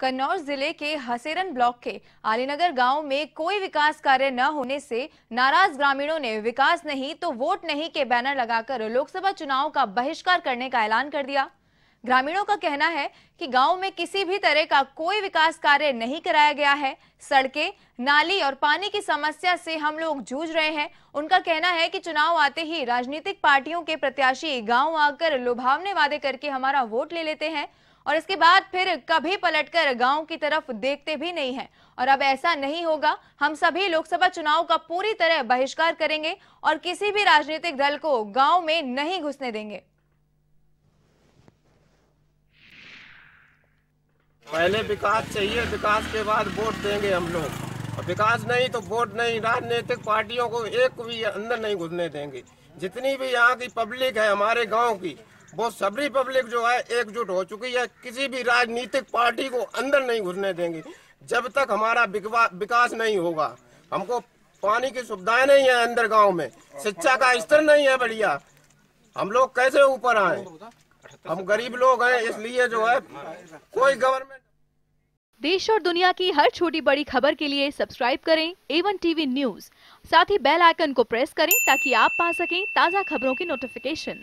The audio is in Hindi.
कन्नौज ज़िले के हसेरन ब्लॉक के आलीनगर गाँव में कोई विकास कार्य न होने से नाराज़ ग्रामीणों ने विकास नहीं तो वोट नहीं के बैनर लगाकर लोकसभा चुनाव का बहिष्कार करने का ऐलान कर दिया। ग्रामीणों का कहना है कि गाँव में किसी भी तरह का कोई विकास कार्य नहीं कराया गया है। सड़कें, नाली और पानी की समस्या से हम लोग जूझ रहे हैं। उनका कहना है कि चुनाव आते ही राजनीतिक पार्टियों के प्रत्याशी गाँव आकर लुभावने वादे करके हमारा वोट ले लेते हैं। और इसके बाद फिर कभी पलटकर गाँव की तरफ़ देखते भी नहीं है। और अब ऐसा नहीं होगा, हम सभी लोकसभा चुनाव का पूरी तरह बहिष्कार करेंगे और किसी भी राजनीतिक दल को गाँव में नहीं घुसने देंगे। पहले विकास चाहिए, विकास के बाद वोट देंगे हम लोग। और विकास नहीं तो वोट नहीं, राजनीतिक पार्टियों को एक भी अंदर नहीं घुसने देंगे। जितनी भी यहाँ की पब्लिक है हमारे गाँव की वो सभी पब्लिक जो है एकजुट हो चुकी है, किसी भी राजनीतिक पार्टी को अंदर नहीं घुसने देंगे। जब तक हमारा विकास नहीं होगा, हमको पानी की सुविधाएँ नहीं है अंदर गाँव में, शिक्षा का स्तर नहीं है बढ़िया। हम लोग कैसे ऊपर आए? हम गरीब लोग हैं, इसलिए जो है कोई गवर्नमेंट देश और दुनिया की हर छोटी बड़ी खबर के लिए सब्सक्राइब करें एवन टीवी न्यूज़ साथ ही बेल आइकन को प्रेस करें ताकि आप पा सकें ताज़ा खबरों की नोटिफिकेशन